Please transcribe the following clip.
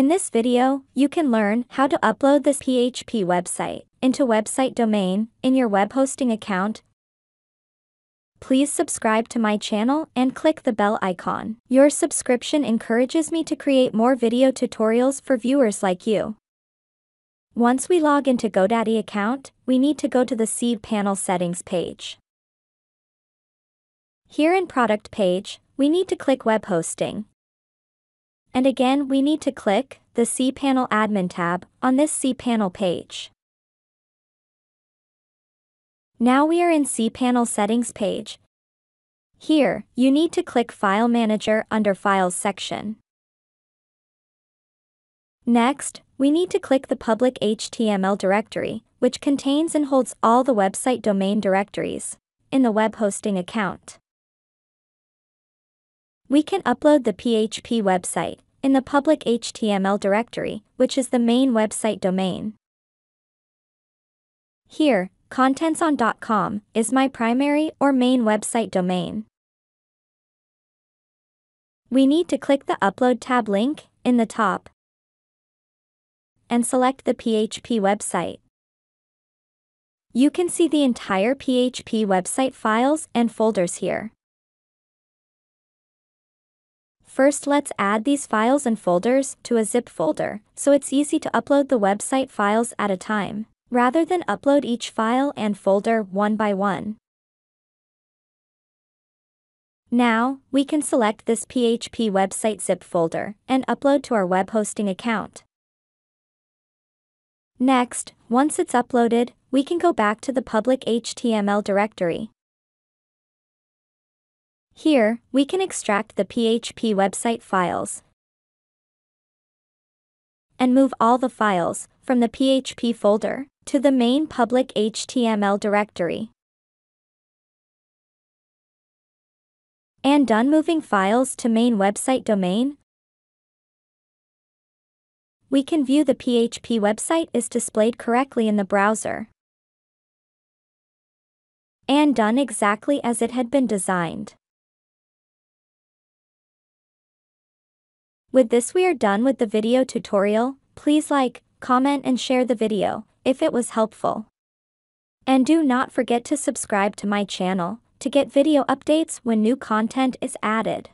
In this video, you can learn how to upload this PHP website into website domain in your web hosting account. Please subscribe to my channel and click the bell icon. Your subscription encourages me to create more video tutorials for viewers like you. Once we log into GoDaddy account, we need to go to the cPanel settings page. Here in product page, we need to click web hosting. And again we need to click the cPanel admin tab on this cPanel page. Now we are in cPanel settings page. Here, you need to click File Manager under Files section. Next, we need to click the public HTML directory, which contains and holds all the website domain directories in the web hosting account. We can upload the PHP website in the public HTML directory, which is the main website domain. Here, contentzon.com is my primary or main website domain. We need to click the Upload tab link in the top and select the PHP website. You can see the entire PHP website files and folders here. First let's add these files and folders to a zip folder, so it's easy to upload the website files at a time, rather than upload each file and folder one by one. Now, we can select this PHP website zip folder and upload to our web hosting account. Next, once it's uploaded, we can go back to the public HTML directory. Here, we can extract the PHP website files and move all the files from the PHP folder to the main public HTML directory. And done moving files to main website domain, we can view the PHP website is displayed correctly in the browser. And done exactly as it had been designed. With this we are done with the video tutorial, please like, comment and share the video, if it was helpful. And do not forget to subscribe to my channel, to get video updates when new content is added.